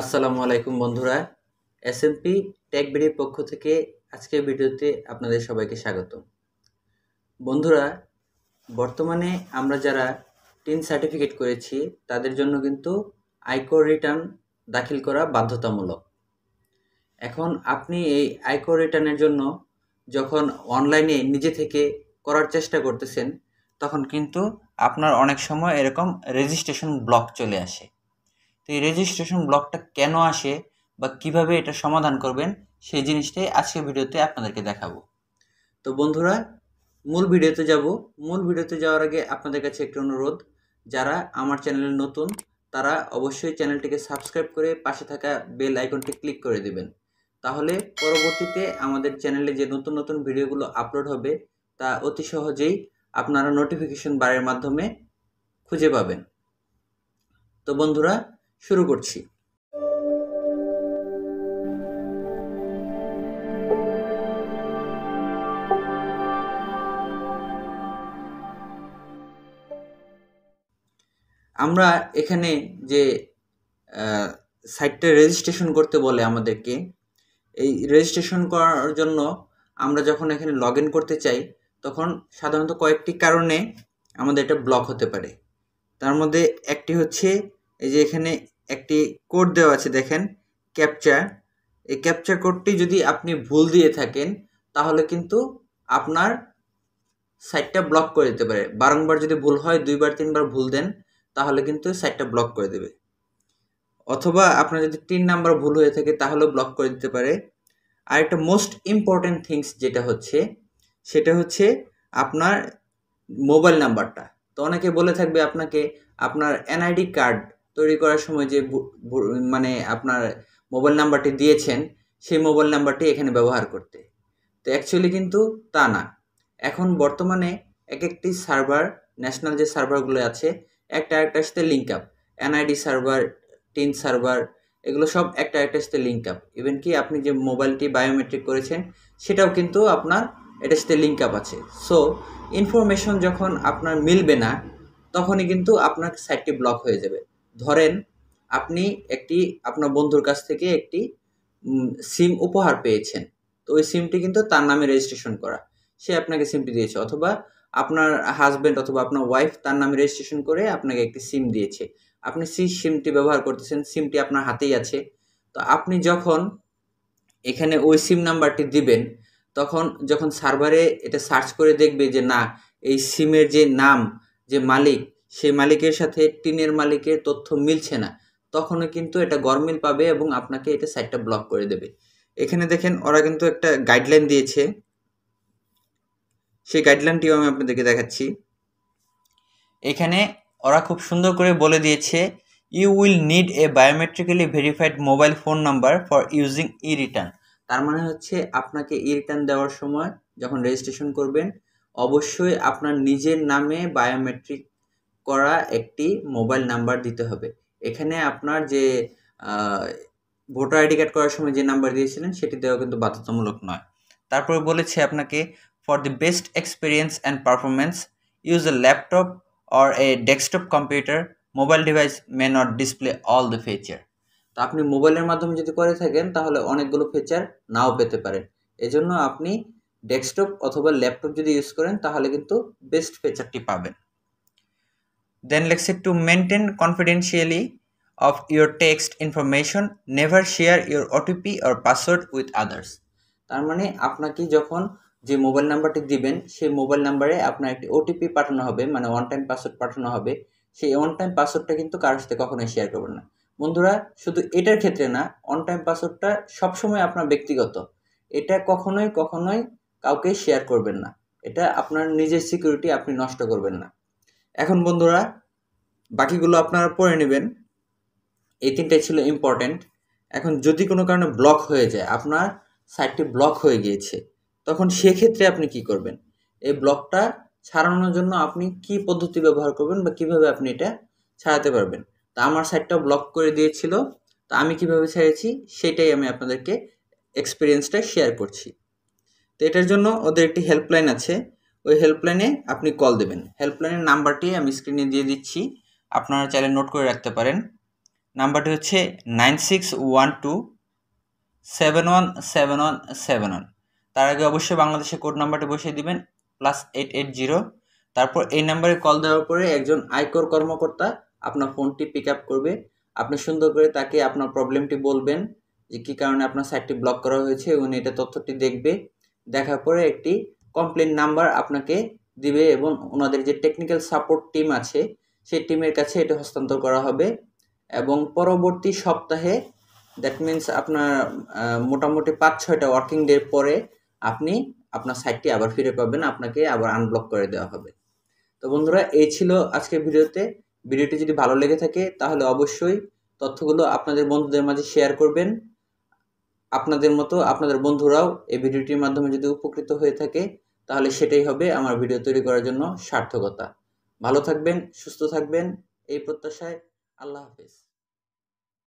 আসসালামু আলাইকুম বন্ধুরা। এসএমপি টেকবিডির পক্ষ থেকে আজকের ভিডিওতে আপনাদের সবাইকে স্বাগত বন্ধুরা, বর্তমানে আমরা যারা টিন সার্টিফিকেট করেছি, তাদের জন্য কিন্তু আয়কর রিটার্ন দাখিল করা বাধ্যতামূলক। এখন আপনি এই আয়কর রিটার্নের জন্য যখন অনলাইনে নিজে থেকে করার চেষ্টা করতেছেন, তখন কিন্তু আপনার অনেক সময় এরকম রেজিস্ট্রেশন ব্লক চলে আসে। তো এই রেজিস্ট্রেশন ব্লকটা কেন আসে বা কীভাবে এটা সমাধান করবেন, সেই জিনিসটাই আজকের ভিডিওতে আপনাদেরকে দেখাবো। তো বন্ধুরা, মূল ভিডিওতে যাব। মূল ভিডিওতে যাওয়ার আগে আপনাদের কাছে একটি অনুরোধ, যারা আমার চ্যানেলে নতুন, তারা অবশ্যই চ্যানেলটিকে সাবস্ক্রাইব করে পাশে থাকা বেল আইকনটি ক্লিক করে দিবেন। তাহলে পরবর্তীতে আমাদের চ্যানেলে যে নতুন নতুন ভিডিওগুলো আপলোড হবে, তা অতি সহজেই আপনারা নোটিফিকেশন বারের মাধ্যমে খুঁজে পাবেন। তো বন্ধুরা শুরু করছি। আমরা এখানে যে সাইটটা রেজিস্ট্রেশন করতে বলে আমাদেরকে, এই রেজিস্ট্রেশন করার জন্য আমরা যখন এখানে লগ ইন করতে চাই, তখন সাধারণত কয়েকটি কারণে আমাদের এটা ব্লক হতে পারে। তার মধ্যে একটি হচ্ছে এই যে এখানে একটি কোড দেওয়া আছে, দেখেন ক্যাপচার এই ক্যাপচার কোডটি যদি আপনি ভুল দিয়ে থাকেন, তাহলে কিন্তু আপনার সাইটটা ব্লক করে দিতে পারে। বারংবার যদি ভুল হয়, দুইবার, তিনবার ভুল দেন, তাহলে কিন্তু সাইটটা ব্লক করে দেবে। অথবা আপনার যদি তিন নাম্বার ভুল হয়ে থাকে, তাহলেও ব্লক করে দিতে পারে। আর একটা মোস্ট ইম্পর্ট্যান্ট থিংস যেটা হচ্ছে, সেটা হচ্ছে আপনার মোবাইল নাম্বারটা তো অনেকে বলে থাকবে আপনাকে, আপনার এনআইডি কার্ড তৈরি করার সময় যে মানে আপনার মোবাইল নাম্বারটি দিয়েছেন, সেই মোবাইল নাম্বারটি এখানে ব্যবহার করতে। তো অ্যাকচুয়ালি কিন্তু তা না। এখন বর্তমানে এক একটি সার্ভার ন্যাশনাল যে সার্ভারগুলো আছে, একটা একটার সাথে link up NID server TIN server এগুলো সব একটা একটার সাথে লিঙ্ক আপ ইভেন কি আপনি যে মোবাইলটি বায়োমেট্রিক করেছেন, সেটাও কিন্তু আপনার এটার সাথে লিঙ্ক আপ আছে। সো ইনফরমেশন যখন আপনার মিলবে না, তখনই কিন্তু আপনার সাইটটি ব্লক হয়ে যাবে। ধরেন আপনি একটি, আপনার বন্ধুর কাছ থেকে একটি সিম উপহার পেয়েছেন। তো ওই সিমটি কিন্তু তার নামে রেজিস্ট্রেশন করা। সে আপনাকে সিমটি দিয়েছে। অথবা আপনার হাজব্যান্ড অথবা আপনার ওয়াইফ তার নামে রেজিস্ট্রেশন করে আপনাকে একটি সিম দিয়েছে। আপনি সি সিমটি ব্যবহার করতেছেন সিমটি আপনার হাতেই আছে। তো আপনি যখন এখানে ওই সিম নাম্বারটি দিবেন, তখন যখন সার্ভারে এটা সার্চ করে দেখবে যে না, এই সিমের যে নাম, যে মালিক সেই মালিকের সাথে টিনের মালিকের তথ্য মিলছে না, তখনও কিন্তু এটা গরমিল পাবে এবং আপনাকে এটা সাইটটা ব্লক করে দেবে। এখানে দেখেন, ওরা কিন্তু একটা গাইডলাইন দিয়েছে। সেই গাইডলাইনটিও আমি আপনাদেরকে দেখাচ্ছি। এখানে ওরা খুব সুন্দর করে বলে দিয়েছে you will need a biometrically verified mobile phone number for using e return তার মানে হচ্ছে আপনাকে ই রিটার্ন দেওয়ার সময় যখন রেজিস্ট্রেশন করবেন, অবশ্যই আপনার নিজের নামে বায়োমেট্রিক করা একটি মোবাইল নাম্বার দিতে হবে। এখানে আপনার যে ভোটার আইডি কার্ড করার সময় যে নাম্বার দিয়েছিলেন, সেটি দেওয়া কিন্তু বাধ্যতামূলক নয়। তারপরে বলেছে আপনাকে for the best experience and performance use a laptop or a desktop computer mobile device may not display all the feature তো আপনি মোবাইলের মাধ্যমে যদি করে থাকেন, তাহলে অনেকগুলো ফিচার নাও পেতে পারেন। এজন্য আপনি ডেস্কটপ অথবা ল্যাপটপ যদি ইউজ করেন, তাহলে কিন্তু বেস্ট ফিচারটি পাবেন। Then let's to maintain confidentially of your text information, never share your OTP or password with others. তার মানে আপনাকে যখন যে মোবাইল নাম্বারটি দিবেন, সেই মোবাইল নাম্বারে আপনার একটি ওটিপি পাঠানো হবে মানে ওয়ান টাইম পাসওয়ার্ড পাঠানো হবে। সেই ওয়ান টাইম পাসওয়ার্ডটা কিন্তু কারোর সাথে কখনোই শেয়ার করবেন না। বন্ধুরা, শুধু এটার ক্ষেত্রে না অন টাইম পাসওয়ার্ডটা সবসময় আপনার ব্যক্তিগত। এটা কখনোই কখনোই কাউকে শেয়ার করবেন না। এটা আপনার নিজের সিকিউরিটি আপনি নষ্ট করবেন না। এখন বন্ধুরা, বাকিগুলো আপনারা পড়ে নেবেন। এই তিনটাই ছিল ইম্পর্ট্যান্ট এখন যদি কোনো কারণে ব্লক হয়ে যায়, আপনার সাইটটি ব্লক হয়ে গিয়েছে, তখন সেক্ষেত্রে আপনি কি করবেন? এই ব্লকটা ছাড়ানোর জন্য আপনি কি পদ্ধতি ব্যবহার করবেন বা কীভাবে আপনি এটা ছাড়াতে পারবেন? তা আমার সাইটটা ব্লক করে দিয়েছিল। তা আমি কীভাবে ছেড়েছি সেটাই আমি আপনাদেরকে এক্সপিরিয়েন্সটা শেয়ার করছি। তো এটার জন্য ওদের একটি হেল্পলাইন আছে। ওই হেল্পলাইনে আপনি কল দেবেন। হেল্পলাইনের নাম্বারটি আমি স্ক্রিনে দিয়ে দিচ্ছি। আপনারা চাইলে নোট করে রাখতে পারেন। নাম্বারটি হচ্ছে nine six one two seven one seven one seven one তার আগে অবশ্যই বাংলাদেশের কোড নাম্বারটি বসিয়ে দিবেন প্লাস এইট এইট জিরো তারপর এই নাম্বারে কল দেওয়ার পরে একজন আয়কর কর্মকর্তা আপনার ফোনটি পিক আপ করবে। আপনি সুন্দর করে তাকে আপনার প্রবলেমটি বলবেন যে কী কারণে আপনার সাইটটি ব্লক করা হয়েছে উনি এটা তথ্যটি দেখবে। দেখার পরে একটি কমপ্লেন নাম্বার আপনাকে দিবে এবং ওনাদের যে টেকনিক্যাল সাপোর্ট টিম আছে, সেই টিমের কাছে এটা হস্তান্তর করা হবে এবং পরবর্তী সপ্তাহে দ্যাট মিন্স আপনার মোটামুটি পাঁচ ছয়টা ওয়ার্কিং ডে পরে আপনি আপনার সাইটটি আবার ফিরে পাবেন, আপনাকে আবার আনব্লক করে দেওয়া হবে। তো বন্ধুরা, এই ছিল আজকের ভিডিওতে। ভিডিওটি যদি ভালো লেগে থাকে, তাহলে অবশ্যই তথ্যগুলো আপনাদের বন্ধুদের মাঝে শেয়ার করবেন। আপনাদের মতো, আপনাদের বন্ধুরাও এই ভিডিওটির মাধ্যমে যদি উপকৃত হয়ে থাকে তাহলে সেটাই হবে আমার ভিডিও তৈরি করার জন্য সার্থকতা। ভালো থাকবেন, সুস্থ থাকবেন, এই প্রত্যাশায় আল্লাহ হাফিজ।